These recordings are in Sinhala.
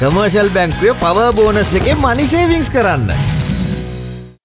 කමර්ශල් බැංකුවේ පව බෝනස් එකේ මනි සේවිංස් කරන්න.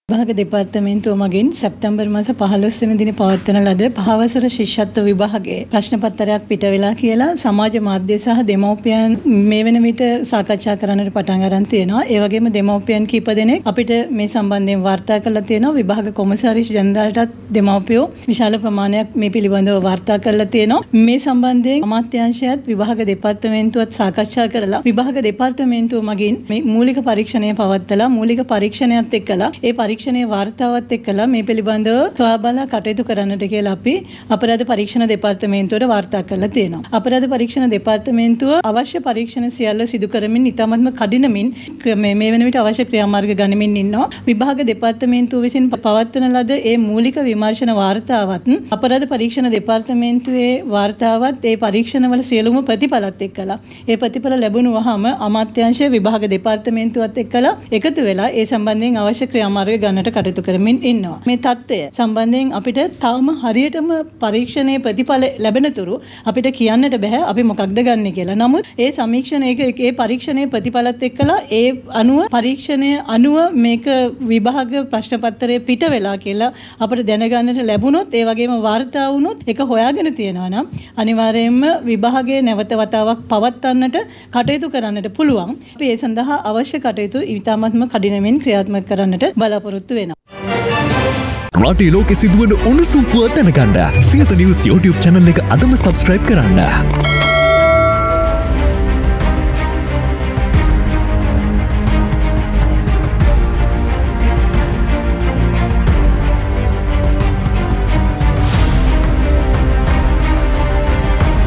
විභාග දෙපාර්තමේන්තුව මගින් සැප්තැම්බර් මාස 15 වෙනි දින පවත්වන ලද පහවසර ශිෂ්‍යත්ව විභාගයේ ප්‍රශ්න පත්‍රයක් පිට වෙලා කියලා සමාජ මාධ්‍ය සහ දෙමව්පියන් මේ වෙන විට සාකච්ඡා කරන්නට පටන් ගන්න තියෙනවා. ඒ වගේම දෙමව්පියන් කීප දෙනෙක් අපිට මේ සම්බන්ධයෙන් වාර්තා කරලා තියෙනවා. විභාග කොමසාරිස් ජෙනරාල්ටත් දෙමව්පියෝ විශාල ප්‍රමාණයක් මේ පිළිබඳව වාර්තා කරලා තියෙනවා. මේ සම්බන්ධයෙන් අමාත්‍යාංශයත් විභාග දෙපාර්තමේන්තුවත් සාකච්ඡා කරලා විභාග දෙපාර්තමේන්තුව මගින් මේ මූලික පරීක්ෂණය පවත්වලා මූලික පරීක්ෂණයත් එක්කලා ඒ පරීක්ෂණ පරීක්ෂණයේ වාර්තාවත් එක්කලා මේ පිළිබඳව සොයා බලා කටයුතු කරන්නට කියලා අපි අපරාධ පරීක්ෂණ දෙපාර්තමේන්තුවට වාර්තා කරලා තියෙනවා. අපරාධ පරීක්ෂණ දෙපාර්තමේන්තුව අවශ්‍ය පරීක්ෂණ සියල්ල සිදු කරමින් ඉතාමත්ම කඩිනමින් මේ මේ වෙන විට අවශ්‍ය ක්‍රියාමාර්ග ගනිමින් ඉන්නවා. විභාග දෙපාර්තමේන්තුව විසින් පවත්වන ලද ඒ මූලික විමර්ශන වාර්තාවත් අපරාධ පරීක්ෂණ දෙපාර්තමේන්තුවේ වාර්තාවත් ඒ පරීක්ෂණවල සියලුම ප්‍රතිඵලත් එක්කලා ඒ ප්‍රතිඵල ලැබුණු වහම අමාත්‍යාංශය විභාග දෙපාර්තමේන්තුවත් එක්කලා එකතු වෙලා ඒ සම්බන්ධයෙන් අවශ්‍ය ක්‍රියාමාර්ග ගන්නට කටයුතු කරමින් ඉන්නවා. මේ தත්ත්වය සම්බන්ධයෙන් අපිට තවම හරියටම පරීක්ෂණයේ ප්‍රතිඵල ලැබෙනතුරු අපිට කියන්නට බෑ අපි මොකක්ද ගන්න කියලා. නමුත් ඒ සමීක්ෂණයක ඒ පරීක්ෂණයේ ප්‍රතිඵලත් එක්කලා ඒ අනුව පරීක්ෂණය අනුව මේක විභාග ප්‍රශ්න පත්‍රයේ පිට වෙලා කියලා අපිට දැනගන්නට ලැබුණොත් ඒ වගේම වාර්තා වුණොත් ඒක හොයාගෙන තියෙනවා නම් අනිවාර්යයෙන්ම විභාගයේ නැවත වතාවක් පවත්වන්නට කටයුතු කරන්නට පුළුවන්. අපි ඒ සඳහා අවශ්‍ය කටයුතු ඉතාමත්ම කඩිනමින් ක්‍රියාත්මක කරන්නට බලාපොරොත්තු බලාපොරොත්තු වෙනවා. රටේ ලෝකෙ සිදුවන උණුසුම් පුවත් දැනගන්න සියත නිවස් YouTube channel එක අදම subscribe කරන්න.